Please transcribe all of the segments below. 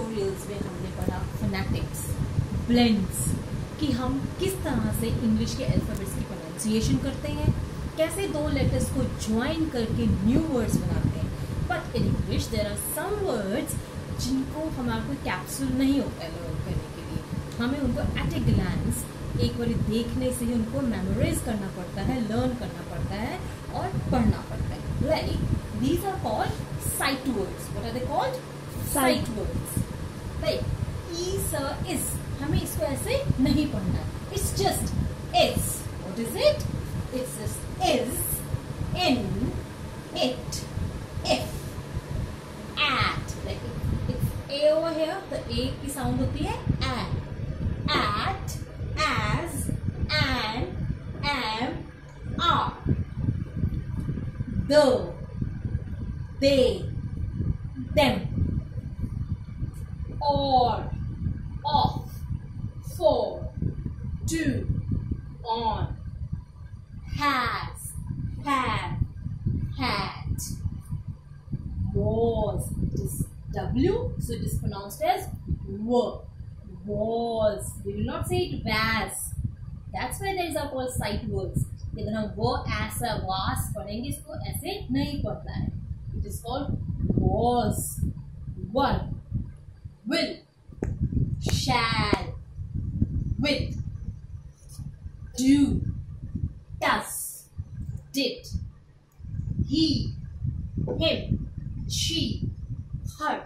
Tutorials में हमने पढ़ा फोनेटिक्स ब्लेंड्स कि हम किस तरह से इंग्लिश के अल्फ़ाबेट्स की प्रोनाउंसिएशन करते हैं कैसे दो लेटर्स को ज्वाइन करके न्यू वर्ड्स बनाते हैं। But in English there are some words जिनको हमारा कोई कैप्सूल नहीं होता है लर्न करने के लिए। हमें उनको एट ए ग्लैंस एक बार देखने से ही उनको मेमोराइज करना पड़ता है लर्न करना पड़ता है और पढ़ना पड़ता है। Like these are called sight words what are they called sight words like is हमें इसको ऐसे नहीं पढ़ना it's just is what is it it's just is in it if at like it's a over here the a की sound होती है and at as and am are though they them or of for do on has have had was it is w so it is pronounced as w was we will not say it was that's why there is a called sight words लेकिन हम वो ऐसा वास पढ़ेंगे इसको ऐसे नहीं पढ़ना है it is called was one will shall. With. Do. Does. Did. He. Him. She. Her.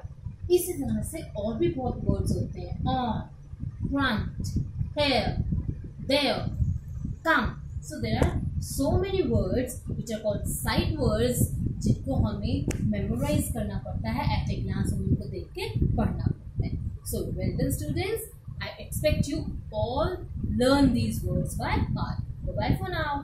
इसी तरह से और भी बहुत वर्ड्स होते हैं on front here there come so there are so many words which are called side words जिनको हमें मेमोराइज करना पड़ता है एट ए ग्लास हम उनको देख के पढ़ना So well done students, I expect you all learn these words by heart. Bye bye for now.